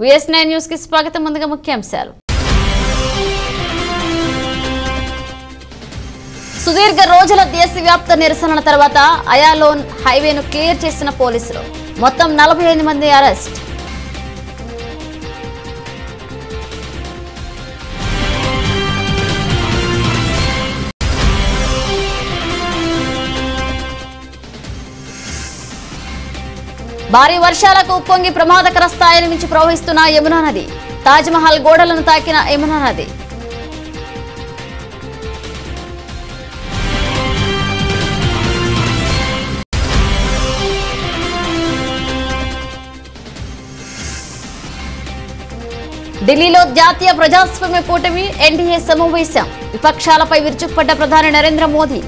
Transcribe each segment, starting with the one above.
VS nine న్యూస్కి స్వాగతం ముందుగా ముఖ్యాంశాలు. సుదీర్ఘ రోజుల దేశవ్యాప్త నిరసనల తర్వాత అయాలోన్ హైవేను క్లియర్ చేసిన పోలీసులు. మొత్తం నలభై మంది అరెస్ట్. భారీ వర్షాలకు ఉప్పొంగి ప్రమాదకర స్థాయిని మించి ప్రవహిస్తున్న యమునా నది. తాజ్మహల్ గోడలను తాకిన యమునా నది. ఢిల్లీలో జాతీయ ప్రజాస్వామ్య కూటమి ఎన్డీఏ సమావేశం. విపక్షాలపై విరుచుకుపడ్డ ప్రధాని నరేంద్ర మోదీ.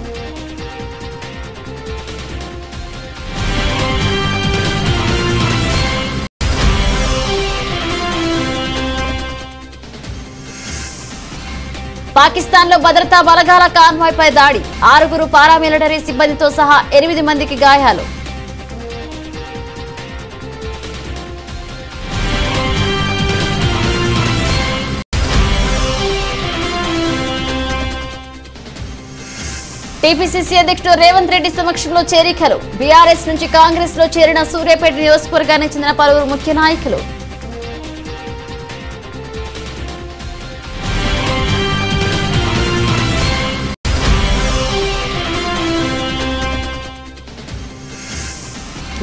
పాకిస్తాన్లో భద్రతా బలగాల కాన్వాయ్పై దాడి. ఆరుగురు పారామిలిటరీ సిబ్బందితో సహా ఎనిమిది మందికి గాయాలు. టీపీసీసీ అధ్యక్షుడు రేవంత్ రెడ్డి సమక్షంలో చేరికలు. బీఆర్ఎస్ నుంచి కాంగ్రెస్లో చేరిన సూర్యాపేట నియోజకవర్గానికి చెందిన పలువురు ముఖ్య నాయకులు.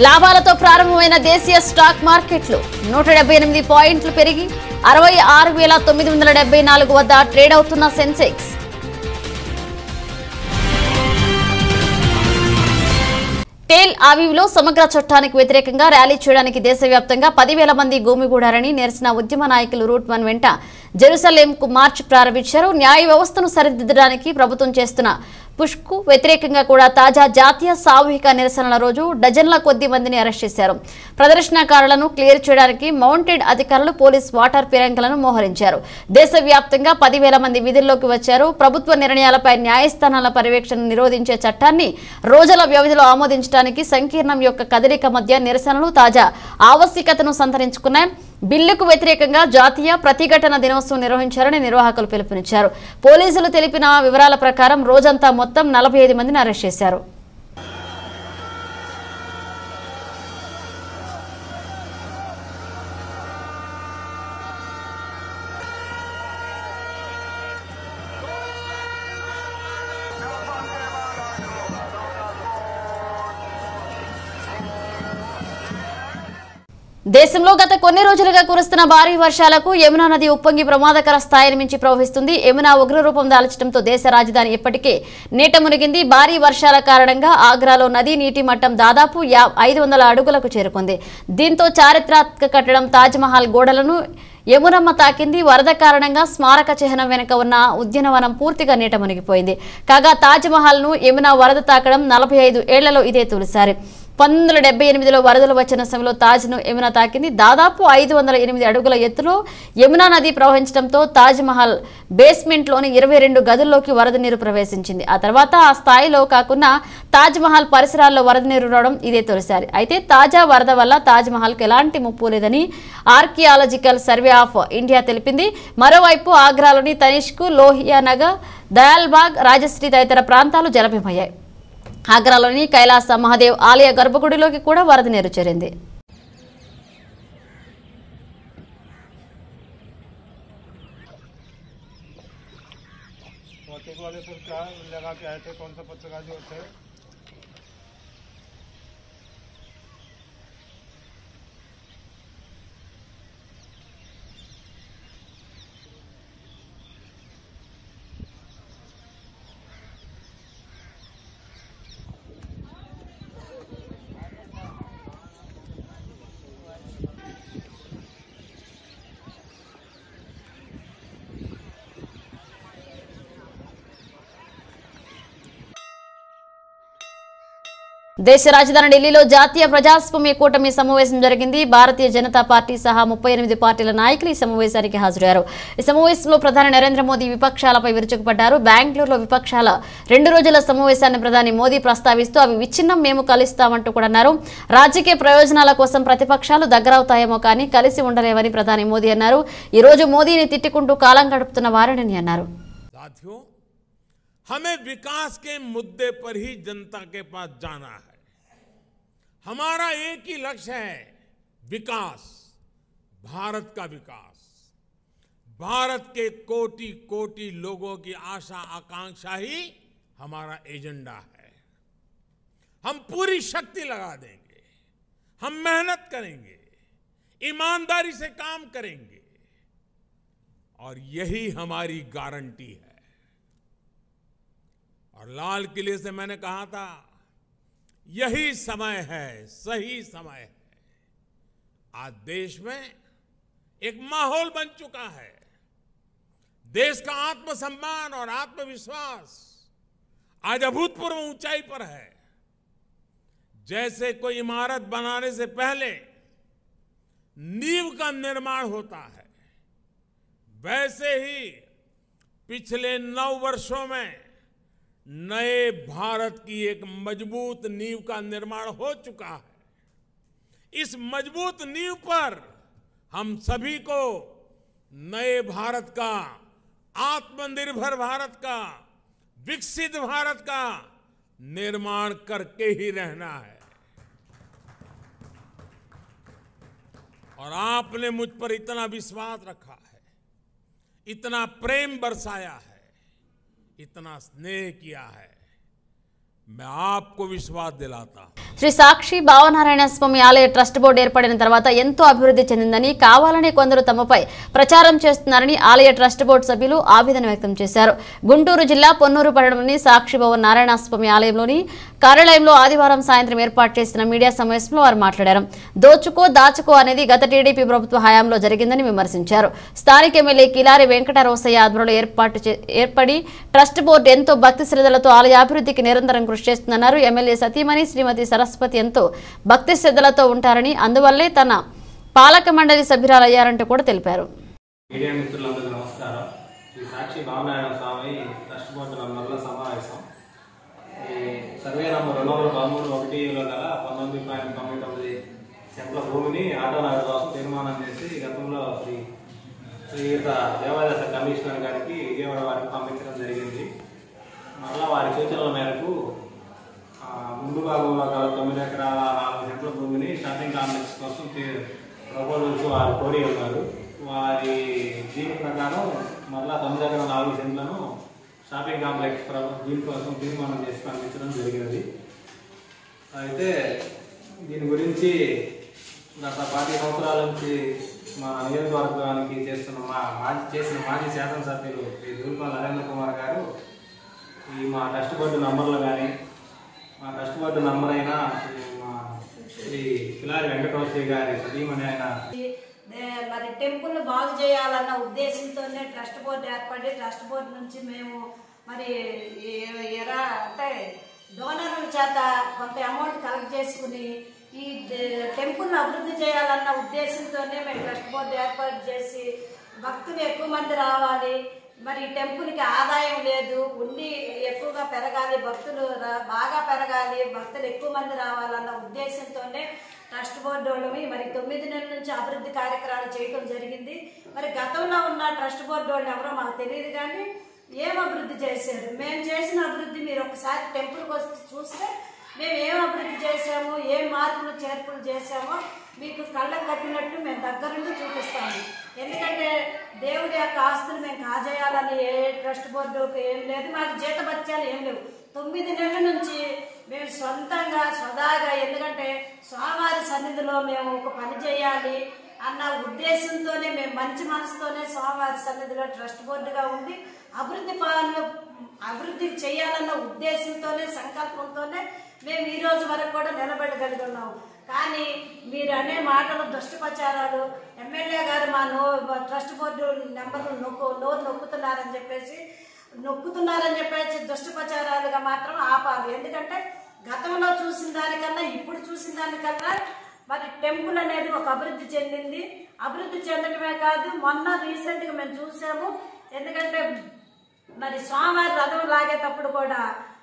లాభాలతో ప్రారంభమైన దేశీయ స్టాక్ మార్కెట్లు. నూట డెబ్బై ఎనిమిది పాయింట్లు పెరిగి అరవై ఆరు వేల తొమ్మిది వందల డెబ్బై నాలుగు వద్ద ట్రేడ్ అవుతున్న సెన్సెక్స్. టేల్ ఆవివ్లో సమగ్ర చట్టానికి వ్యతిరేకంగా ర్యాలీ చేయడానికి దేశవ్యాప్తంగా పదివేల మంది గూమిగూడారని నిరసన ఉద్యమ నాయకులు రూట్ వన్ వెంట. జెరూసలేంకు మార్చ్ ప్రారంభించారు. న్యాయ వ్యవస్థను సరిదిద్దడానికి ప్రభుత్వం చేస్తున్న పుష్కు వ్యతిరేకంగా కూడా తాజా జాతీయ సామూహిక నిరసనల రోజు డజన్ల కొద్ది మందిని అరెస్ట్ చేశారు. ప్రదర్శనకారులను క్లియర్ చేయడానికి మౌంటెడ్ అధికారులు పోలీస్ వాటర్ పిరంకలను మోహరించారు. దేశవ్యాప్తంగా పదివేల మంది విధుల్లోకి వచ్చారు. ప్రభుత్వ నిర్ణయాలపై న్యాయస్థానాల పర్యవేక్షణ నిరోధించే చట్టాన్ని రోజుల వ్యవధిలో ఆమోదించడానికి సంకీర్ణం యొక్క కదలిక మధ్య నిరసనలు తాజా ఆవశ్యకతను సంతరించుకున్నాయి. బిల్లుకు వ్యతిరేకంగా జాతీయ ప్రతిఘటన దినోత్సవం నిర్వహించారని నిర్వాహకులు పిలుపునిచ్చారు. పోలీసులు తెలిపిన వివరాల ప్రకారం రోజంతా మొత్తం నలభై ఐదు మందిని అరెస్ట్ చేశారు. దేశంలో గత కొన్ని రోజులుగా కురుస్తున్న భారీ వర్షాలకు యమునా నది ఉప్పొంగి ప్రమాదకర స్థాయిని మించి ప్రవహిస్తుంది. యమునా ఉగ్రరూపం దాల్చడంతో దేశ రాజధాని ఇప్పటికే నీట మునిగింది. భారీ వర్షాల కారణంగా ఆగ్రాలో నది నీటి మట్టం దాదాపు ఐదు వందల అడుగులకు చేరుకుంది. దీంతో చారిత్రాత్మక కట్టడం తాజ్మహల్ గోడలను యమునమ్మ తాకింది. వరద కారణంగా స్మారక చిహ్నం వెనుక ఉన్న ఉద్యానవనం పూర్తిగా నీట మునిగిపోయింది. కాగా తాజ్మహల్ను యమున వరద తాకడం నలభై ఐదు ఏళ్ళలో ఇదే తొలిసారి. పంతొమ్మిది వందల డెబ్బై ఎనిమిదిలో వరదలు వచ్చిన సమయంలో తాజ్ను యమున తాకింది. దాదాపు ఐదు వందల ఎనిమిది అడుగుల ఎత్తులో యమునా నది ప్రవహించడంతో తాజ్మహల్ బేస్మెంట్లోని ఇరవై రెండు గదుల్లోకి వరద నీరు ప్రవేశించింది. ఆ తర్వాత ఆ స్థాయిలో కాకుండా తాజ్మహల్ పరిసరాల్లో వరద నీరు రావడం ఇదే తొలిసారి. అయితే తాజా వరద వల్ల తాజ్మహల్కి ఎలాంటి ముప్పు లేదని ఆర్కియాలజికల్ సర్వే ఆఫ్ ఇండియా తెలిపింది. మరోవైపు ఆగ్రాలోని తనిష్కు లోహియానగర్ దయాల్బాగ్ రాజశ్రీ తదితర ప్రాంతాలు జలభ్యమయ్యాయి ఆగ్రాలోని కైలాస మహాదేవ్ ఆలయ గర్భగుడిలోకి కూడా వరద నీరు చేరింది प्रतीक वाले सर क्या लगा के आए थे कौन सा पत्रकार जो थे దేశ రాజధాని ఢిల్లీలో జాతీయ ప్రజాస్వామ్య కూటమి సమావేశం జరిగింది భారతీయ జనతా పార్టీ సహా ముప్పై ఎనిమిది పార్టీల నాయకులు ఈ సమావేశానికి హాజరయ్యారు ఈ సమావేశంలో ప్రధాని నరేంద్ర మోదీ విపక్షాలపై విరుచుకుపడ్డారు బెంగళూరులో విపక్షాల రెండు రోజుల సమావేశాన్ని ప్రధాని మోదీ ప్రస్తావిస్తూ అవి విచ్ఛిన్నం మేము కలుస్తామంటూ కూడా అన్నారు రాజకీయ ప్రయోజనాల కోసం ప్రతిపక్షాలు దగ్గరవుతాయేమో కానీ కలిసి ఉండలేవని ప్రధాని మోదీ అన్నారు ఈ రోజు మోదీని తిట్టుకుంటూ కాలం గడుపుతున్న వారిని అన్నారు साथियों हमें विकास के मुद्दे पर ही जनता के पास जाना है हमारा एक ही लक्ष्य है विकास, भारत का विकास। भारत के कोटि कोटि लोगों की आशा, आकांक्षा ही हमारा एजेंडा है। हम पूरी शक्ति लगा देंगे, हम मेहनत करेंगे, ईमानदारी से काम करेंगे, और यही हमारी गारंटी है। और लाल किले से मैंने कहा था यही समय है, सही समय है। आज देश में एक माहौल बन चुका है। देश का आत्मसम्मान और आत्मविश्वास आज अभूतपूर्व ऊंचाई पर है। जैसे कोई इमारत बनाने से पहले नींव का निर्माण होता है, वैसे ही पिछले नौ वर्षों में नए भारत की एक मज़बूत नींव का निर्माण हो चुका है। इस मज़बूत नींव पर हम सभी को नए भारत का, आत्मनिर्भर भारत का, विकसित भारत का निर्माण करके ही रहना है। और आपने मुझ पर इतना विश्वास रखा है, इतना प्रेम बरसाया है। इतना स्नेह किया है। मैं आपको विश्वास दिलाता हूं శ్రీ సాక్షి భావనారాయణ స్వామి ఆలయ ట్రస్ట్ బోర్డు ఏర్పడిన తర్వాత ఎంతో అభివృద్ధి చెందిందని కావాలని కొందరు తమపై ప్రచారం చేస్తున్నారని ఆలయ ట్రస్ట్ బోర్డు సభ్యులు ఆవేదన వ్యక్తం చేశారు గుంటూరు జిల్లా పొన్నూరు పట్టణంలోని సాక్షి భవన్ నారాయణ స్వామి ఆలయంలోని కార్యాలయంలో ఆదివారం సాయంత్రం ఏర్పాటు చేసిన మీడియా సమావేశంలో వారు మాట్లాడారు దోచుకో దాచుకో అనేది గత టీడీపీ ప్రభుత్వ హయాంలో జరిగిందని విమర్శించారు స్థానిక ఎమ్మెల్యే కిలారి వెంకటరోసయ్య ఆధ్వర్యంలో ఏర్పాటు చే- ఏర్పడి ట్రస్ట్ బోర్డు ఎంతో భక్తి శ్రద్ధలతో ఆలయ అభివృద్ధికి నిరంతరం కృషి చేస్తుందన్నారు. ఎమ్మెల్యే సతీమణి శ్రీమతి సరస్వతి ఎంతో భక్తి శ్రద్ధలతో ఉంటారని అందువల్లే తన పాలక మండలి సభ్యురాలయ్యారంటూ కూడా తెలిపారు. మీడియా మిత్రులందరికీ నమస్కారం. ఈ సాక్షి భావనారాయణ స్వామి ట్రస్ట్ బోర్డు సమావేశం. ఈ సర్వే నంబర్ రెండు వందల పదమూడు ఒకటిలో గల పంతొమ్మిది పాయింట్ తొమ్మిది సెంట్ల భూమిని ఆటో కోసం తీర్మానం చేసి గతంలో శ్రీ శ్రీయుత దేవాదాస కమిషనర్ గారికి విజయవాడ వారికి పంపించడం జరిగింది. మరలా వారి సూచనల మేరకు ముందు భాగంలో గల తొమ్మిది ఎకరాల నాలుగు సెంట్ల భూమిని షాపింగ్ కాంప్లెక్స్ కోసం ప్రపోజల్స్ వారు కోరి ఉన్నారు. వారి దీని ప్రకారం మరలా తొమ్మిది ఎకరాల నాలుగు సెంట్లను షాపింగ్ కాంప్లెక్స్ దీని దీనికోసం తీర్మానం చేసి పంపించడం జరిగినది. అయితే దీని గురించి గత పాతి సంవత్సరాల నుంచి మా నియోజకవర్గానికి చేస్తున్న మా మాజీ చేసిన మాజీ శాసనసభ్యులు శ్రీ దూల్పల్ నరేంద్ర కుమార్ గారు ఈ మా ట్రస్ట్ బోర్డు నంబర్లు కానీ మా ట్రస్ట్ బోర్డు మెంబర్ అయిన శ్రీ కిలారి వెంకటోశ్రీ గారి సతీమణి అయిన మరి టెంపుల్ బాగు చేయాలన్న ఉద్దేశంతోనే ట్రస్ట్ బోర్డు ఏర్పడి ట్రస్ట్ బోర్డు నుంచి మేము మరి ఎలా ఎరా అంటే డోనర్ల చేత కొంత అమౌంట్ కలెక్ట్ చేసుకుని ఈ దే- టెంపుల్ని అభివృద్ధి చేయాలన్న ఉద్దేశంతోనే మేము ట్రస్ట్ బోర్డు ఏర్పాటు చేసి భక్తులు ఎక్కువ మంది రావాలి. మరి టెంపుల్కి ఆదాయం లేదు ఉండి ఎక్కువగా పెరగాలి భక్తులు బాగా పెరగాలి భక్తులు ఎక్కువ మంది రావాలన్న ఉద్దేశంతోనే ట్రస్ట్ బోర్డు వాళ్ళవి మరి తొమ్మిది నెలల నుంచి అభివృద్ధి కార్యక్రమాలు చేయడం జరిగింది. మరి గతంలో ఉన్న ట్రస్ట్ బోర్డు వాళ్ళు ఎవరో మాకు తెలియదు కానీ ఏం అభివృద్ధి చేశారు? మేము చేసిన అభివృద్ధి మీరు ఒకసారి టెంపుల్కి వచ్చి చూస్తే మేము ఏం అభివృద్ధి చేసాము ఏం మార్పులు చేర్పులు చేసామో మీకు కళ్ళకు కట్టినట్టు మేము దగ్గరుండి చూపిస్తాము. ఎందుకంటే దేవుడి యొక్క ఆస్తులు మేము కాజేయాలని ఏ ట్రస్ట్ బోర్డుకి ఏం లేదు మాకు జీతభత్యాలు ఏం లేవు. తొమ్మిది నెలల నుంచి మేము సొంతంగా స్వదాగా ఎందుకంటే స్వామివారి సన్నిధిలో మేము ఒక పని చేయాలి అన్న ఉద్దేశంతోనే మేము మంచి మనసుతోనే స్వామివారి సన్నిధిలో ట్రస్ట్ బోర్డుగా ఉండి అభివృద్ధి పనులు అభివృద్ధి చేయాలన్న ఉద్దేశంతోనే సంకల్పంతోనే మేము ఈ రోజు వరకు కూడా నిలబడగలిగి ఉన్నాం కానీ మీరు అనే మాటలు దుష్టప్రచారాలు ఎమ్మెల్యే గారు మా నో ట్రస్ట్ బోర్డు నెంబర్లు నొక్కు నోరు నొక్కుతున్నారని చెప్పేసి నొక్కుతున్నారని చెప్పేసి దుష్టప్రచారాలుగా మాత్రం ఆపాలి. ఎందుకంటే గతంలో చూసిన దానికన్నా ఇప్పుడు చూసిన దానికన్నా మరి టెంపుల్ అనేది ఒక అభివృద్ధి చెందింది. అభివృద్ధి చెందడమే కాదు మొన్న రీసెంట్గా మేము చూసాము. ఎందుకంటే మరి స్వామివారి రథం లాగేటప్పుడు కూడా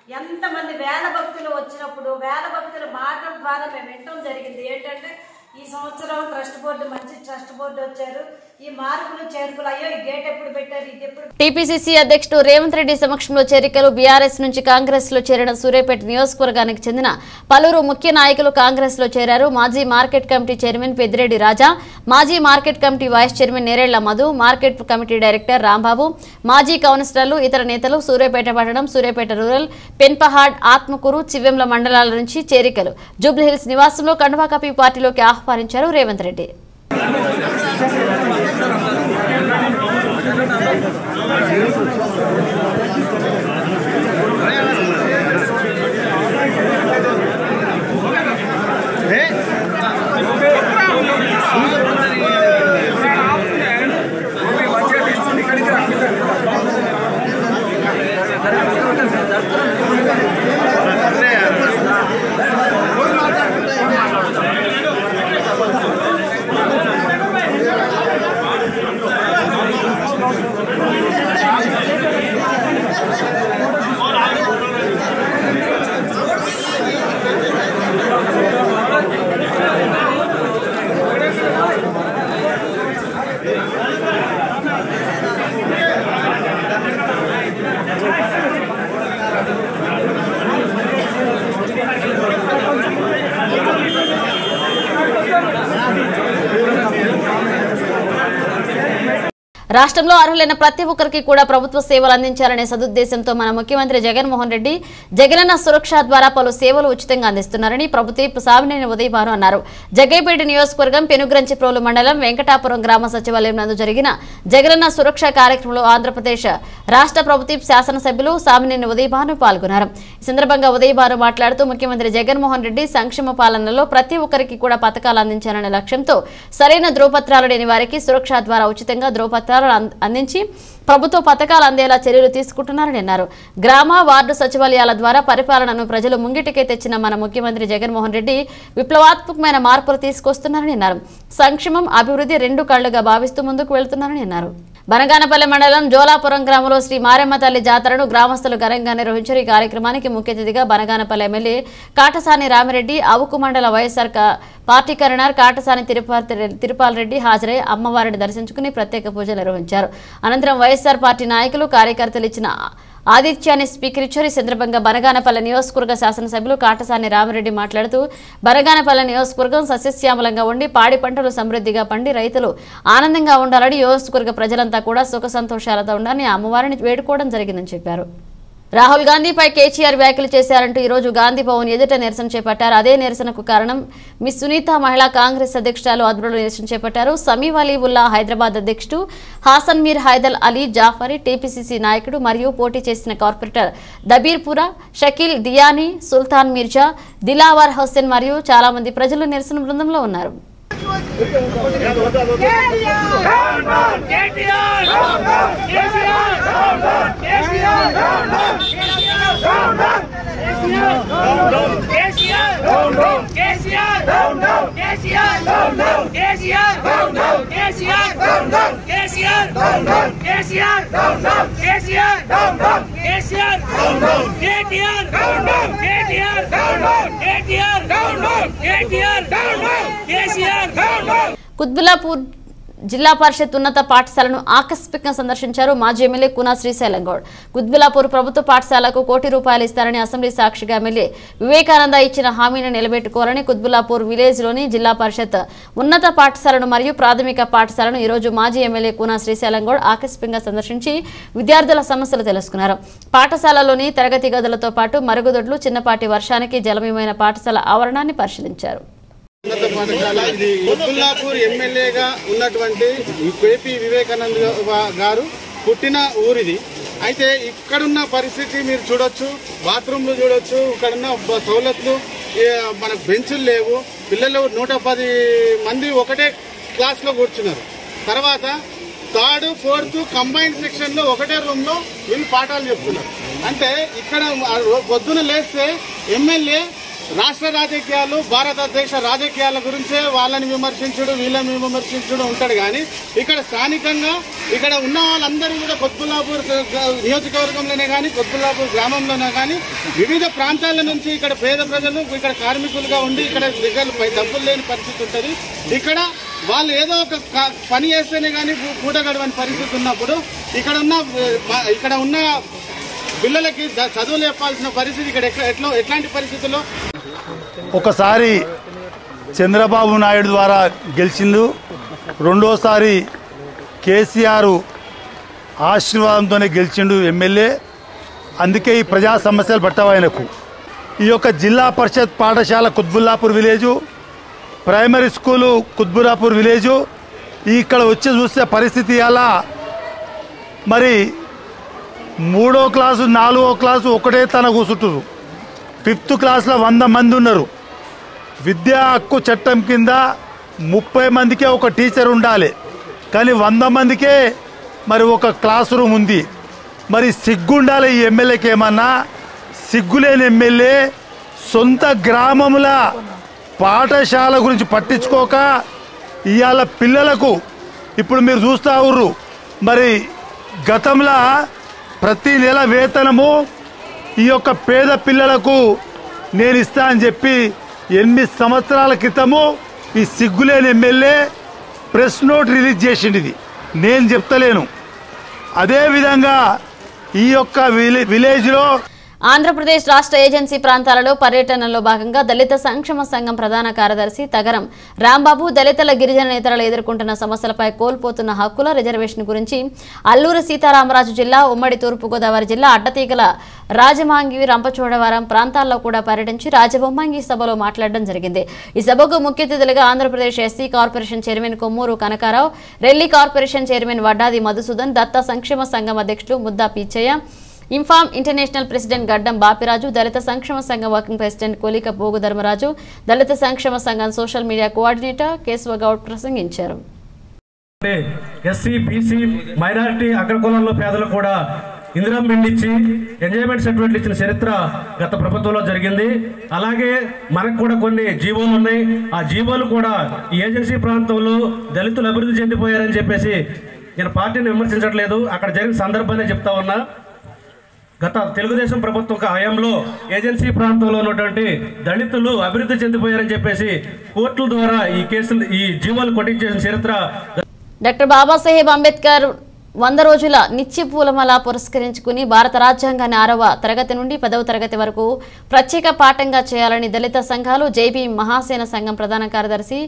ఎంతమంది వేల భక్తులు వచ్చినప్పుడు వేల భక్తుల మాటల ద్వారా మేము వినటం జరిగింది. ఏంటంటే ఈ సంవత్సరం ట్రస్ట్ బోర్డు మంచి ట్రస్ట్ బోర్డు వచ్చారు. టీపీసీసీ అధ్యక్షుడు రేవంత్ రెడ్డి సమక్షంలో చేరికలు బీఆర్ఎస్ నుంచి కాంగ్రెస్లో చేరిన సూర్యాపేట నియోజకవర్గానికి చెందిన పలువురు ముఖ్య నాయకులు కాంగ్రెస్లో చేరారు. మాజీ market committee chairman Peddireddy Raja మాజీ market committee vice chairman Nerella Madhu market committee director Rambabu మాజీ కౌన్సిలర్లు ఇతర నేతలు సూర్యాపేట పట్టణం సూర్యాపేట రూరల్ పెన్పహాడ్ ఆత్మకూరు చివ్వెంల మండలాల నుంచి చేరికలు. జూబ్లీహిల్స్ నివాసంలో కండువా కపి పార్టీలోకి ఆహ్వానించారు రేవంత్ రెడ్డి. Thank you. రాష్ట్రంలో అర్హులైన ప్రతి ఒక్కరికి కూడా ప్రభుత్వ సేవలు అందించాలనే సదుద్దేశంతో మన ముఖ్యమంత్రి జగన్మోహన్ రెడ్డి జగనన్న సురక్ష ద్వారా పలు సేవలు ఉచితంగా అందిస్తున్నారని ప్రభుత్వ సామినేని ఉదయభాను అన్నారు. జగ్గైపేట నియోజకవర్గం పెనుగ్రంచిప్రోలు మండలం వెంకటాపురం గ్రామ సచివాలయం నందు జరిగిన జగనన్న సురక్ష కార్యక్రమంలో ఆంధ్రప్రదేశ్ రాష్ట్ర ప్రభుత్వ శాసనసభ్యులు సామినేని ఉదయభాను పాల్గొన్నారు. ఈ సందర్భంగా ఉదయభాను మాట్లాడుతూ ముఖ్యమంత్రి జగన్మోహన్ రెడ్డి సంక్షేమ పాలనలో ప్రతి ఒక్కరికి కూడా పథకాలు అందించాలనే లక్ష్యంతో సరైన ధ్రువపత్రాలు లేని వారికి సురక్ష ద్వారా ఉచితంగా ధ్రువపత్రాలు అంద- అందించి ప్రభుత్వ పథకాలు అందేలా చర్యలు తీసుకుంటున్నారని అన్నారు. గ్రామ వార్డు సచివాలయాల ద్వారా పరిపాలనను ప్రజలు ముంగిటికే తెచ్చిన మన ముఖ్యమంత్రి జగన్మోహన్ రెడ్డి విప్లవాత్మకమైన మార్పులు తీసుకొస్తున్నారని అన్నారు. సంక్షేమం అభివృద్ధి రెండు కళ్ళుగా భావిస్తూ ముందుకు వెళ్తున్నారని అన్నారు. బనగానపల్లి మండలం జోలాపురం గ్రామంలో శ్రీ మారెమ్మ తల్లి జాతరను గ్రామస్తులు ఘనంగా నిర్వహించారు. ఈ కార్యక్రమానికి ముఖ్య అతిథిగా బనగానపల్లి ఎమ్మెల్యే కాటసాని రామిరెడ్డి అవుకు మండల వైఎస్ఆర్ పార్టీ కరణార్ కాటసాని తిరుపతి తిరుపాల్ రెడ్డి హాజరై అమ్మవారిని దర్శించుకుని ప్రత్యేక పూజలు నిర్వహించారు. అనంతరం వైఎస్ఆర్ పార్టీ నాయకులు కార్యకర్తలు ఇచ్చిన ఆదిత్యాన్ని స్వీకరించారు. ఈ సందర్భంగా బనగానపల్లి నియోజకవర్గ శాసనసభ్యులు కాటసాని రామిరెడ్డి మాట్లాడుతూ బనగానపల్లి నియోజకవర్గం సస్యశ్యామలంగా ఉండి పాడి పంటలు సమృద్ధిగా పండి రైతులు ఆనందంగా ఉండాలని నియోజకవర్గ ప్రజలంతా కూడా సుఖ సంతోషాలతో ఉండాలని అమ్మవారిని వేడుకోవడం జరిగిందని చెప్పారు. రాహుల్ గాంధీపై కేసీఆర్ వ్యాఖ్యలు చేశారంటూ ఈరోజు గాంధీ భవన్ ఎదుట నిరసన చేపట్టారు. అదే నిరసనకు కారణం మిస్ సునీత మహిళా కాంగ్రెస్ అధ్యక్షురాలు అద్భుతంలో నిరసన చేపట్టారు. సమీవ్ అలీ ఉల్లా హైదరాబాద్ అధ్యక్షుడు హాసన్ మీర్ హైదల్ అలీ జాఫరీ టీపీసీసీ నాయకుడు మరియు పోటీ చేసిన కార్పొరేటర్ దబీర్పురా షకీల్ దియానీ సుల్తాన్ మిర్జా దిలావర్ హుస్సేన్ మరియు చాలామంది ప్రజలు నిరసన బృందంలో ఉన్నారు. Round up! कुतबुल्लापुर జిల్లా పరిషత్ ఉన్నత పాఠశాలను ఆకస్మికంగా సందర్శించారు మాజీ ఎమ్మెల్యే కునా శ్రీశైలం గౌడ్ ప్రభుత్వ పాఠశాలకు కోటి రూపాయలు ఇస్తారని అసెంబ్లీ సాక్షిగా ఎమ్మెల్యే వివేకానంద ఇచ్చిన హామీని నిలబెట్టుకోవాలని కుత్బులాపూర్ విలేజ్లోని జిల్లా పరిషత్ ఉన్నత పాఠశాలను మరియు ప్రాథమిక పాఠశాలను ఈరోజు మాజీ ఎమ్మెల్యే కునా శ్రీశైలం గౌడ్ ఆకస్మికంగా సందర్శించి విద్యార్థుల సమస్యలు తెలుసుకున్నారు. పాఠశాలలోని తరగతి గదులతో పాటు మరుగుదొడ్లు చిన్నపాటి వర్షానికి జలమయమైన పాఠశాల ఆవరణాన్ని పరిశీలించారు. ఉన్నత పాఠశాల ఇది ఎమ్మెల్యేగా ఉన్నటువంటి ఏపీ వివేకానంద్ గారు పుట్టిన ఊరిది. అయితే ఇక్కడున్న పరిస్థితి మీరు చూడొచ్చు బాత్రూమ్లు చూడొచ్చు ఇక్కడున్న బ- సౌలతులు మనకు బెంచులు లేవు. పిల్లలు నూట పది మంది ఒకటే క్లాస్లో కూర్చున్నారు. తర్వాత థర్డ్ ఫోర్త్ కంబైన్డ్ సెక్షన్లో ఒకటే రూమ్లో వీళ్ళు పాఠాలు చెప్తున్నారు. అంటే ఇక్కడ పొద్దున లేస్తే ఎమ్మెల్యే రాష్ట్ర రాజకీయాలు భారతదేశ రాజకీయాల గురించే వాళ్ళని విమర్శించుడు వీళ్ళని విమర్శించుడు ఉంటాడు కానీ ఇక్కడ స్థానికంగా ఇక్కడ ఉన్న వాళ్ళందరూ కూడా కొత్తుల్లాపూర్ నియోజకవర్గంలోనే కానీ కొత్తుల్లాపూర్ గ్రామంలోనే కానీ వివిధ ప్రాంతాల నుంచి ఇక్కడ పేద ప్రజలు ఇక్కడ కార్మికులుగా ఉండి ఇక్కడ దగ్గర డబ్బులు లేని పరిస్థితి ఉంటుంది. ఇక్కడ వాళ్ళు ఏదో ఒక పని చేస్తేనే కానీ పూట గడవని పరిస్థితి ఉన్నప్పుడు ఇక్కడ ఉన్న ఇక్కడ ఉన్న పిల్లలకి చదువులు చెప్పాల్సిన పరిస్థితి ఇక్కడ ఎట్లా ఎట్లాంటి పరిస్థితుల్లో ఒకసారి చంద్రబాబు నాయుడు ద్వారా గెలిచిండు. రెండోసారి కేసీఆర్ ఆశీర్వాదంతోనే గెలిచిండు ఎమ్మెల్యే. అందుకే ఈ ప్రజా సమస్యలు పట్టవాయనకు. ఈ యొక్క జిల్లా పరిషత్ పాఠశాల Qutbullapur village primary school Qutbullapur village ఇక్కడ వచ్చి చూస్తే పరిస్థితి అలా మరి మూడో క్లాసు నాలుగో క్లాసు ఒకటే తన కూర్చుంటారు ఫిఫ్త్ క్లాస్లో వంద మంది ఉన్నారు. విద్యా హక్కు చట్టం కింద ముప్పై మందికే ఒక టీచర్ ఉండాలి. కానీ వంద మందికే మరి ఒక క్లాస్ రూమ్ ఉంది. మరి సిగ్గుండాలి ఈ ఎమ్మెల్యేకి ఏమన్నా? సిగ్గులేని ఎమ్మెల్యే సొంత గ్రామముల పాఠశాల గురించి పట్టించుకోక ఇవాళ పిల్లలకు ఇప్పుడు మీరు చూస్తా ఉర్రు. మరి గతంలో ప్రతి నెల వేతనము ఈ యొక్క పేద పిల్లలకు నేను ఇస్తా అని చెప్పి ఎనిమిది సంవత్సరాల క్రితము ఈ సిగ్గులేని ఎమ్మెల్యే ప్రెస్ నోట్ రిలీజ్ చేసింది ఇది. నేను చెప్తలేను. అదేవిధంగా ఈ యొక్క విలే- విలేజ్లో ఆంధ్రప్రదేశ్ రాష్ట్ర ఏజెన్సీ ప్రాంతాలలో పర్యటనలో భాగంగా దళిత సంక్షేమ సంఘం ప్రధాన కార్యదర్శి తగరం రాంబాబు దళితుల గిరిజన నేతలు ఎదుర్కొంటున్న సమస్యలపై కోల్పోతున్న హక్కుల రిజర్వేషన్ గురించి అల్లూరు సీతారామరాజు జిల్లా ఉమ్మడి తూర్పుగోదావరి జిల్లా అడ్డతీగల రాజమాంగి రంపచోడవరం ప్రాంతాల్లో కూడా పర్యటించి రాజబొమ్మంగి సభలో మాట్లాడడం జరిగింది. ఈ సభకు ముఖ్య అతిథులుగా Andhra Pradesh SC corporation chairman Kommuru Kanakarao Relli corporation chairman Vaddadi Madhusudan దత్త సంక్షేమ సంఘం అధ్యక్షులు Mudda Peechaiah inform international president Gaddam Bapiraju దళిత సంక్షేమ సంఘం వర్కింగ్ ప్రెసిడెంట్ కొలిక పోగు ధర్మరాజు దళిత సంక్షేమ సంఘం సోషల్ మీడియా కోఆర్డినేటర్ కేశవగౌడ్ ప్రసంగించారు. ఎస్సీ బీసీ మైనారిటీ అగ్రకులంలో పేదలు కూడా ఇందిరా బిల్లు ఇచ్చి ఎంజాయ్మెంట్ సర్టిఫికెట్లు ఇచ్చిన చరిత్ర గత ప్రభుత్వంలో జరిగింది. అలాగే మనకు కూడా కొన్ని జీవోలు ఉన్నాయి. ఆ జీవోలు కూడా ఈ ఏజెన్సీ ప్రాంతంలో దళితులు అభివృద్ధి చెందిపోయారని చెప్పేసి నేను పార్టీని విమర్శించట్లేదు. అక్కడ జరిగిన సందర్భాన్ని చెప్తా ఉన్నా. గత తెలుగుదేశం ప్రభుత్వం హయాంలో ఏజెన్సీ ప్రాంతంలో ఉన్నటువంటి దళితులు అభివృద్ధి చెందిపోయారని చెప్పేసి కోర్టుల ద్వారా ఈ కేసులు ఈ జీవాలు కొట్టించేసిన చరిత్ర డాక్టర్ బాబాసాహెబ్ అంబేద్కర్ వంద రోజుల నిత్య పూలమల పురస్కరించుకుని భారత రాజ్యాంగాన్ని ఆరవ తరగతి నుండి పదవ తరగతి వరకు ప్రత్యేక పాఠంగా చేయాలని దళిత సంఘాలు జేబీ మహాసేన సంఘం ప్రధాన కార్యదర్శి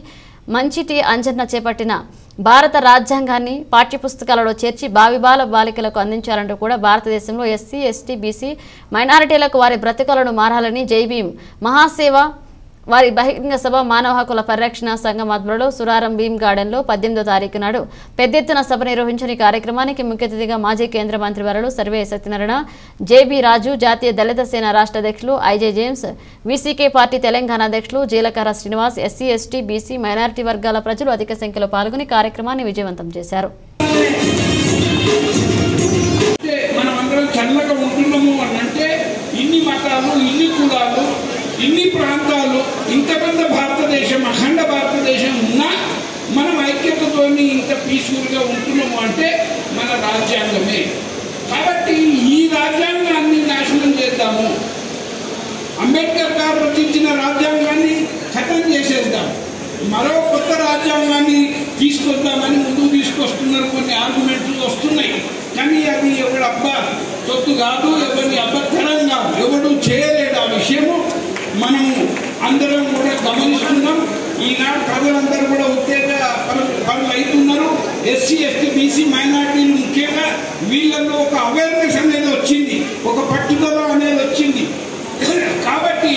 మంచిటి అంజన్న చేపట్టిన భారత రాజ్యాంగాన్ని పాఠ్యపుస్తకాలలో చేర్చి బావిబాల బాలికలకు అందించాలంటూ కూడా భారతదేశంలో ఎస్సీ ఎస్టీ బీసీ మైనారిటీలకు వారి బ్రతుకులను మారాలని జైభీం మహాసేవ వారి బహిరంగ సభ మానవ హక్కుల పరిరక్షణ సంఘం ఆధ్వర్యంలో సురారం భీమ్ గార్డెన్లో పద్దెనిమిదో తారీఖు నాడు పెద్ద ఎత్తున సభ నిర్వహించిన కార్యక్రమానికి ముఖ్య అతిథిగా మాజీ కేంద్ర మంత్రి వరలు సర్వే సత్యనారాయణ జేబీ రాజు జాతీయ దళిత సేన రాష్ట్ర అధ్యక్షులు I J James VCK party Telangana అధ్యక్షులు Jeelakarra Srinivas SC ST BC minority వర్గాల ప్రజలు అధిక సంఖ్యలో పాల్గొని కార్యక్రమాన్ని విజయవంతం చేశారు. ఇన్ని మతాలు ఇన్ని కులాలు ఇన్ని ప్రాంతాలు ఇంత పెద్ద భారతదేశం అఖండ భారతదేశం ఉన్నా మనం ఐక్యతతో ఇంత పీస్ఫుల్గా ఉంటున్నాము అంటే మన రాజ్యాంగమే. కాబట్టి ఈ రాజ్యాంగాన్ని నాశనం చేద్దాము. అంబేద్కర్ గారు రచించిన రాజ్యాంగాన్ని ఖతం చేసేద్దాం. మరో కొత్త రాజ్యాంగాన్ని తీసుకొద్దామని ముందుకు తీసుకొస్తున్నారు. కొన్ని ఆర్గ్యుమెంట్లు వస్తున్నాయి. కానీ అది ఎవడబ్బా అబ్బా తొత్తు కాదు ఎవరిని అబద్ధరం కాదు ఎవడు చేయలేడు ఆ విషయము మనము అందరం కూడా గమనిస్తున్నాం. ఈనాడు ప్రజలందరూ కూడా ఉత్తేజ పనులు పనులు అవుతున్నారు ఎస్సీ ఎస్టీ బీసీ మైనార్టీలు ముఖ్యంగా వీళ్ళల్లో ఒక అవేర్నెస్ అనేది వచ్చింది. ఒక పట్టుదల అనేది వచ్చింది. కాబట్టి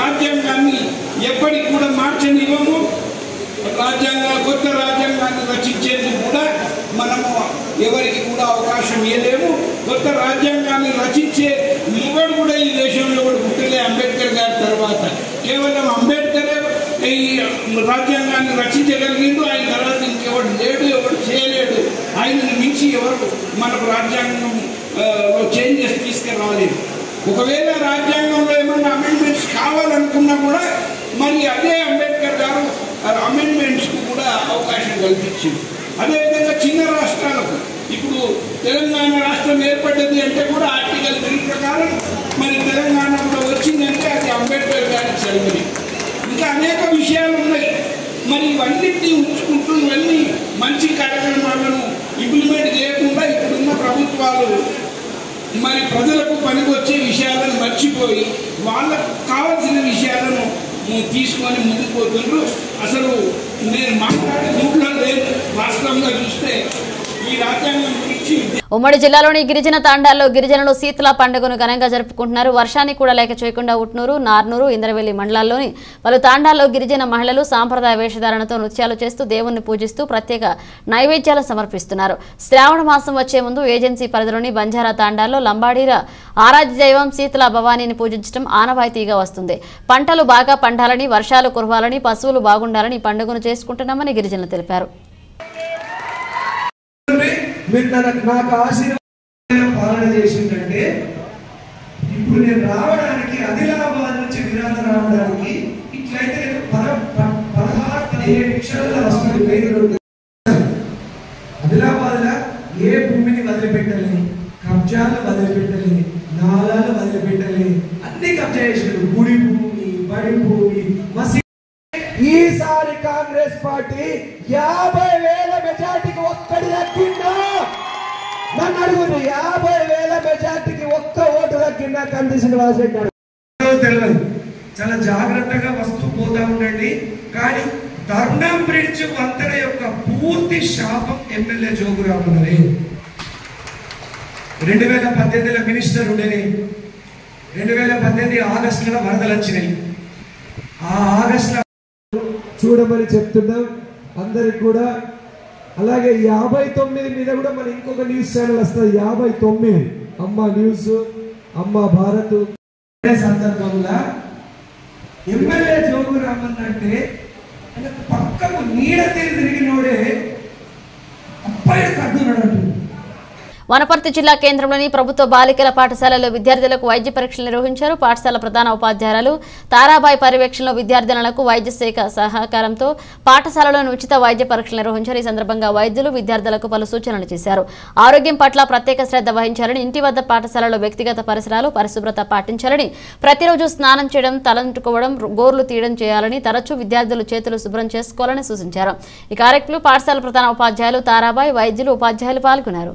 రాజ్యాంగాన్ని ఎప్పటికి కూడా మార్చనివ్వము. రాజ్యాంగ కొత్త రాజ్యాంగాన్ని రచించేందుకు కూడా మనము ఎవరికి కూడా అవకాశం ఇవ్వలేము కొత్త రాజ్యాంగాన్ని రచించే ఎవడు కూడా ఈ దేశంలో కూడా పుట్టలే అంబేద్కర్ గారి తర్వాత. కేవలం అంబేద్కరే ఈ రాజ్యాంగాన్ని రచించగలిగిండు ఆయన తర్వాత ఇంకెవడు లేడు ఎవడు చేయలేడు. ఆయనను మించి ఎవరు మనకు రాజ్యాంగం చేంజెస్ తీసుకురాలేదు. ఒకవేళ రాజ్యాంగంలో ఏమన్నా అమెండ్మెంట్స్ కావాలనుకున్నా కూడా మరి అదే అంబేద్కర్ గారు అమెండ్మెంట్స్కు కూడా అవకాశం కల్పించింది అదేవిధంగా చిన్న రాష్ట్రాలకు. ఇప్పుడు తెలంగాణ రాష్ట్రం ఏర్పడ్డది అంటే కూడా ఆర్టికల్ త్రీ ప్రకారం మరి తెలంగాణ కూడా వచ్చిందంటే అది అంబేద్కర్ గారి చదివి ఇంకా అనేక విషయాలు ఉన్నాయి. మరి ఇవన్నింటినీ ఉంచుకుంటూ ఇవన్నీ మంచి కార్యక్రమాలను ఇంప్లిమెంట్ చేయకుండా ఇప్పుడున్న ప్రభుత్వాలు మరి ప్రజలకు పనికొచ్చే విషయాలను మర్చిపోయి వాళ్ళకు కావాల్సిన విషయాలను తీసుకొని ముందుకు పోతుండ్రు. అసలు నేను మాట్లాడే దూట్లో లేదు వాస్తవంగా చూస్తే ఉమ్మడి జిల్లాలోని గిరిజన తాండాల్లో గిరిజనులు శీతల పండుగను ఘనంగా జరుపుకుంటున్నారు. వర్షాన్ని కూడా లేక చేయకుండా ఉట్నూరు నార్నూరు ఇంద్రవెల్లి మండలాల్లోని పలు తాండాల్లో గిరిజన మహిళలు సాంప్రదాయ వేషధారణతో నృత్యాలు చేస్తూ దేవుణ్ణి పూజిస్తూ ప్రత్యేక నైవేద్యాలు సమర్పిస్తున్నారు. శ్రావణ మాసం వచ్చే ముందు ఏజెన్సీ పరిధిలోని బంజారా తాండాల్లో లంబాడీల ఆరాధ్య దైవం శీతల భవానీని పూజించడం ఆనవాయితీగా వస్తుంది. పంటలు బాగా పండాలని వర్షాలు కురవాలని పశువులు బాగుండాలని ఈ పండుగను చేసుకుంటున్నామని గిరిజనులు తెలిపారు. మీరు నాకు ఆశీర్వాదం పాలన చేసిందంటే ఇప్పుడు నేను రావడానికి ఆదిలాబాద్ నుంచి విరాద రావడానికి ఇట్లయితే నేను పద పదహారు పదిహేడు నిమిషాలలో వస్తుంది మెయిన్ రోడ్డు లా ఏ భూమిని వదిలిపెట్టలేని కబ్జాలు వదిలిపెట్టలేని నాలాలు వదిలిపెట్టలేని అన్ని కబ్జా చేసాడు గుడి భూమి బడి భూమి మసీ ఈసారి కాంగ్రెస్ పార్టీ యాభై వేల మెజార్టీకి ఒక్కడి దక్కిందా నన్ను అడుగురు యాభై వేల మెజార్టీకి ఒక్క ఓటు దక్కిందా కంది అడుగు. తెలియదు. చాలా జాగ్రత్తగా వస్తూ పోతా ఉండండి. కానీ ధర్నం బ్రిడ్జ్ వంతెన యొక్క పూర్తి శాపం ఎమ్మెల్యే జోగురామన్నది రెండు వేల పద్దెనిమిదిలో మినిస్టర్ ఉండేది. రెండు వేల పద్దెనిమిది ఆగస్టులో వరదలు వచ్చినాయి. ఆ ఆగస్టులో చూడమని చెప్తున్నాం. అందరికి కూడా అలాగే యాభై తొమ్మిది మీద కూడా మన ఇంకొక న్యూస్ ఛానల్ వస్తుంది. యాభై తొమ్మిది అమ్మ న్యూస్ అమ్మ భారత్. సందర్భంలో ఎమ్మెల్యే జోగు రామన్ అంటే పక్కకు నీడ తిరిగినోడే అబ్బాయి కడుతున్నాడు అంటుంది వనపర్తి జిల్లా కేంద్రంలోని ప్రభుత్వ బాలికల పాఠశాలలో విద్యార్థులకు వైద్య పరీక్షలు నిర్వహించారు. పాఠశాల ప్రధాన ఉపాధ్యాయురాలు తారాబాయి పర్యవేక్షణలో విద్యార్థినులకు వైద్య శాఖ సహకారంతో పాఠశాలలోని ఉచిత వైద్య పరీక్షలు నిర్వహించారు. ఈ సందర్భంగా వైద్యులు విద్యార్థులకు పలు సూచనలు చేశారు. ఆరోగ్యం పట్ల ప్రత్యేక శ్రద్ధ వహించాలని ఇంటి వద్ద పాఠశాలలో వ్యక్తిగత పరిసరాలు పరిశుభ్రత పాటించాలని ప్రతిరోజు స్నానం చేయడం తలంటుకోవడం గోర్లు తీయడం చేయాలని తరచూ విద్యార్థులు చేతులు శుభ్రం చేసుకోవాలని సూచించారు. ఈ కార్యక్రమంలో పాఠశాల ప్రధాన ఉపాధ్యాయులు తారాబాయి వైద్యులు ఉపాధ్యాయులు పాల్గొన్నారు.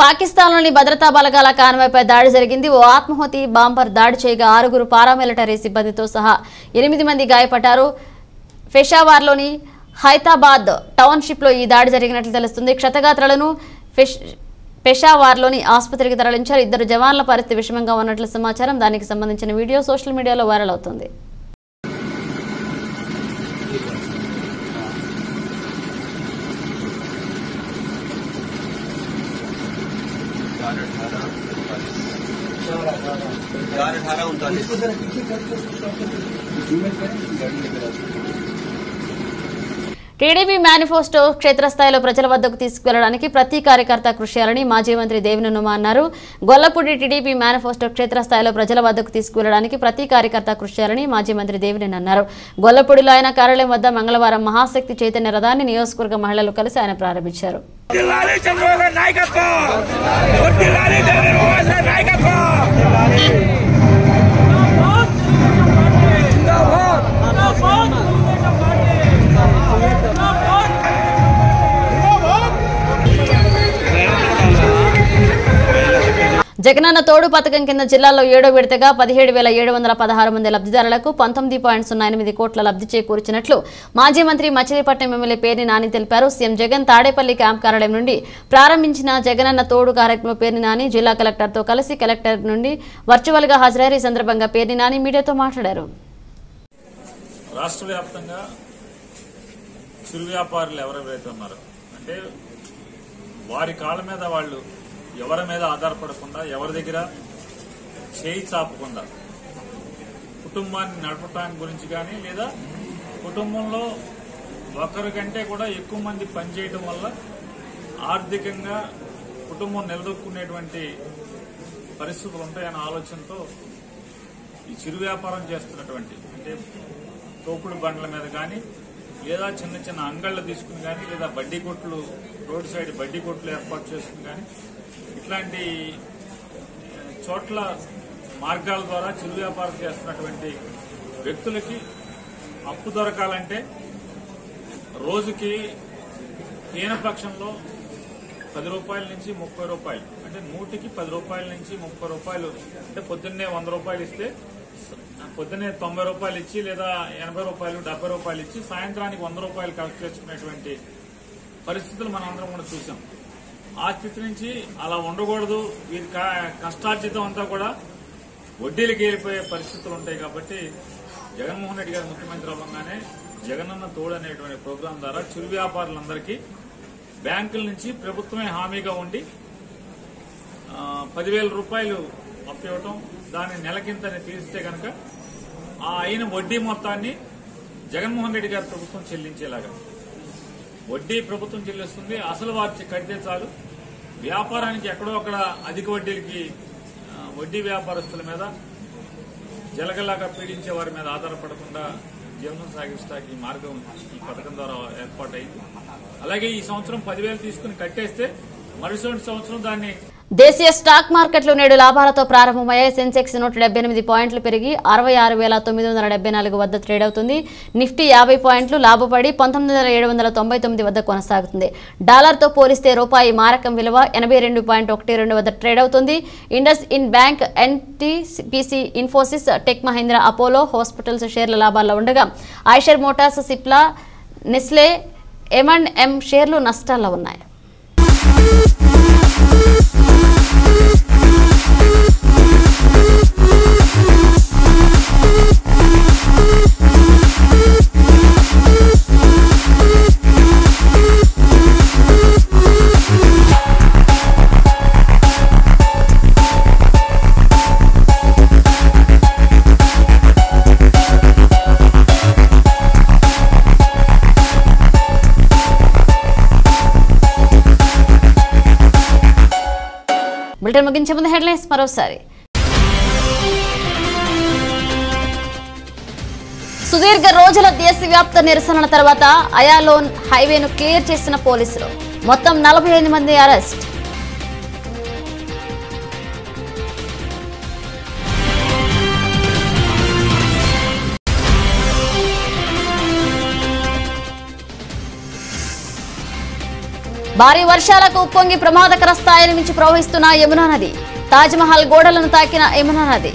పాకిస్తాన్లోని భద్రతా బలగాల కాన్వాయ్పై దాడి జరిగింది. ఓ ఆత్మహుతి బాంబర్ దాడి చేయగా ఆరుగురు పారామిలిటరీ సిబ్బందితో సహా ఎనిమిది మంది గాయపడ్డారు. పెషావార్లోని హైదరాబాద్ టౌన్షిప్లో ఈ దాడి జరిగినట్లు తెలుస్తుంది. క్షతగాత్రలను పెషావార్లోని ఆసుపత్రికి తరలించారు. ఇద్దరు జవాన్ల పరిస్థితి విషమంగా ఉన్నట్లు సమాచారం. దానికి సంబంధించిన వీడియో సోషల్ మీడియాలో వైరల్ అవుతుంది. టీడీపీ మేనిఫెస్టో క్షేత్రస్థాయిలో ప్రజల వద్దకు తీసుకువెళ్ళడానికి ప్రతి కార్యకర్త కృషి చేయాలని మాజీ మంత్రి దేవిననుమ అన్నారు. గొల్లపూడి టీడీపీ మేనిఫెస్టో క్షేత్రస్థాయిలో ప్రజల వద్దకు తీసుకువెళ్ళడానికి ప్రతి కార్యకర్త కృషి చేయాలని మాజీ మంత్రి దేవినేని అన్నారు. గొల్లపూడిలో ఆయన కార్యాలయం వద్ద మంగళవారం మహాశక్తి చైతన్య రథాన్ని నియోజకవర్గ మహిళలు కలిసి ఆయన ప్రారంభించారు. జగనన్న తోడు పథకం కింద జిల్లాలో ఏడో విడతగా పదిహేడు వేల ఏడు వందల పదహారు మంది లబ్ధిదారులకు పంతొమ్మిది పాయింట్ సున్నా ఎనిమిది కోట్ల లబ్ధి చేకూర్చినట్లు మాజీ మంత్రి మచిలీపట్నం ఎమ్మెల్యే పేర్ని నాని తెలిపారు. సీఎం జగన్ తాడేపల్లి క్యాంప్ కార్యాలయం నుండి ప్రారంభించిన జగనన్న తోడు కార్యక్రమం పేర్ని నాని జిల్లా కలెక్టర్తో కలిసి కలెక్టర్ నుండి వర్చువల్గా హాజరయ్యారు. ఈ సందర్భంగా పేర్ని నాని మీడియాతో మాట్లాడారు. రాష్ట్ర వ్యాప్తంగా చిరు వ్యాపారులు ఎవరెవరైతే ఉన్నారో అంటే వారి కాళ్ళ మీద వాళ్ళు ఎవరి మీద ఆధారపడకుండా ఎవరి దగ్గర చేయి చాపకుండా కుటుంబాన్ని నడపటానికి గురించి కానీ లేదా కుటుంబంలో ఒకరి కంటే కూడా ఎక్కువ మంది పనిచేయడం వల్ల ఆర్థికంగా కుటుంబం నిలదొక్కునేటువంటి పరిస్థితులు ఉంటాయన్న ఆలోచనతో ఈ చిరు వ్యాపారం చేస్తున్నటువంటి అంటే తోపుడు బండ్ల మీద కానీ లేదా చిన్న చిన్న అంగళ్ళు తీసుకుని కానీ లేదా బడ్డీ కొట్లు రోడ్ సైడ్ బడ్డీ కొట్లు ఏర్పాటు చేసుకుని కానీ ఇట్లాంటి చోట్ల మార్గాల ద్వారా చిరు వ్యాపారం చేస్తున్నటువంటి వ్యక్తులకి అప్పు దొరకాలంటే రోజుకి హీనపక్షంలో పది రూపాయల నుంచి ముప్పై రూపాయలు అంటే నూటికి పది రూపాయల నుంచి ముప్పై రూపాయలు అంటే పొద్దున్నే వంద రూపాయలు ఇస్తే పొద్దున్నే తొంభై రూపాయలు ఇచ్చి లేదా ఎనభై రూపాయలు డెబ్బై రూపాయలు ఇచ్చి సాయంత్రానికి వంద రూపాయలు కలెక్ట్ చేసుకునేటువంటి పరిస్థితులు మనం అందరం కూడా చూసాం. ఆ స్థితి నుంచి అలా ఉండకూడదు. వీరి కష్టార్జితం అంతా కూడా వడ్డీలకి వెళ్ళిపోయే పరిస్థితులు ఉంటాయి కాబట్టి జగన్మోహన్ రెడ్డి గారు ముఖ్యమంత్రి అవ్వగానే జగనన్న తోడు అనేటువంటి ప్రోగ్రాం ద్వారా చిరు వ్యాపారులందరికీ బ్యాంకుల నుంచి ప్రభుత్వమే హామీగా ఉండి పదివేల రూపాయలు అప్పివ్వటం దాన్ని నెలకింతని తీరిస్తే కనుక ఆ అయిన వడ్డీ మొత్తాన్ని జగన్మోహన్ రెడ్డి గారు ప్రభుత్వం చెల్లించేలాగా. వడ్డీ ప్రభుత్వం చెల్లిస్తుంది అసలు వారి కడితే చాలు. వ్యాపారానికి ఎక్కడో అక్కడ అధిక వడ్డీలకి వడ్డీ వ్యాపారస్తుల మీద జలగలాగా పీడించే వారి మీద ఆధారపడకుండా జీవనం సాగిస్తానికి ఈ మార్గం ఈ పథకం ద్వారా ఏర్పాటైంది. అలాగే ఈ సంవత్సరం పదివేలు తీసుకుని కట్టేస్తే మరుసటి సంవత్సరం దాన్ని దేశీయ స్టాక్ మార్కెట్లు నేడు లాభాలతో ప్రారంభమయ్యాయి. సెన్సెక్స్ నూట డెబ్బై ఎనిమిది పాయింట్లు పెరిగి అరవై ఆరు వేల తొమ్మిది వందల డెబ్బై నాలుగు వద్ద ట్రేడ్ అవుతుంది. నిఫ్టీ యాభై పాయింట్లు లాభపడి పంతొమ్మిది వందల ఏడు వందల తొంభై తొమ్మిది వద్ద కొనసాగుతుంది. డాలర్తో పోలిస్తే రూపాయి మారకం విలువ ఎనభై రెండు పాయింట్ ఒకటి రెండు వద్ద ట్రేడ్ అవుతుంది. Indus in bank NTPC Infosys tech Mahindra Apollo hospitals షేర్ల లాభాల్లో ఉండగా Eicher Motors Cipla Nestle M and M షేర్లు నష్టాల్లో ఉన్నాయి. హెడ్లైన్స్ మరోసారి. సుదీర్ఘ రోజుల దేశవ్యాప్త నిరసనల తర్వాత అయాలోన్ హైవేను క్లియర్ చేసిన పోలీసులు. మొత్తం నలభై మంది అరెస్ట్. భారీ వర్షాలకు ఉప్పొంగి ప్రమాదకర స్థాయిని మించి ప్రవహిస్తున్న యమునా నది. తాజ్మహల్ గోడలను తాకిన యమునా నది.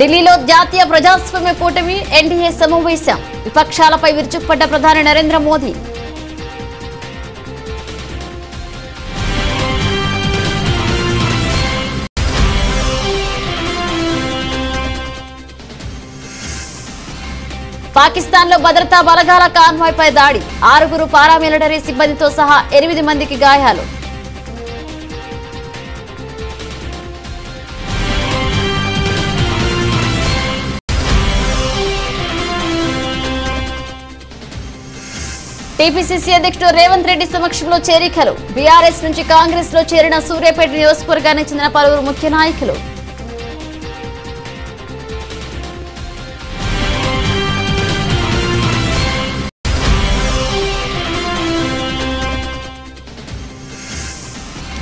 ఢిల్లీలో జాతీయ ప్రజాస్వామ్య కూటమి ఎన్డీఏ సమావేశం. విపక్షాలపై విరుచుకుపడ్డ ప్రధాని నరేంద్ర మోదీ. పాకిస్తాన్లో భద్రతా బలగాల కాన్వాయ్ పై దాడి. ఆరుగురు పారామిలిటరీ సిబ్బందితో సహా ఎనిమిది మందికి గాయాలు. టీపీసీసీ అధ్యక్షుడు రేవంత్ రెడ్డి సమక్షంలో చేరికలు. బీఆర్ఎస్ నుంచి కాంగ్రెస్లో చేరిన సూర్యాపేట నియోజకవర్గానికి చెందిన పలువురు ముఖ్య నాయకులు.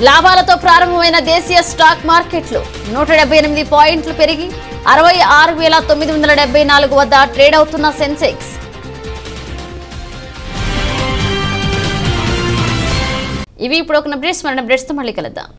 లాభాలతో ప్రారంభమైన దేశీయ స్టాక్ మార్కెట్లు. నూట డెబ్బై ఎనిమిది పాయింట్లు పెరిగి అరవై ఆరు వేల తొమ్మిది వందల డెబ్బై నాలుగు వద్ద ట్రేడ్ అవుతున్న సెన్సెక్స్. ఇవి ఇప్పుడు ఒక అప్డేట్స్ మరణ అప్డేట్స్తో మళ్ళీ కలుద్దాం.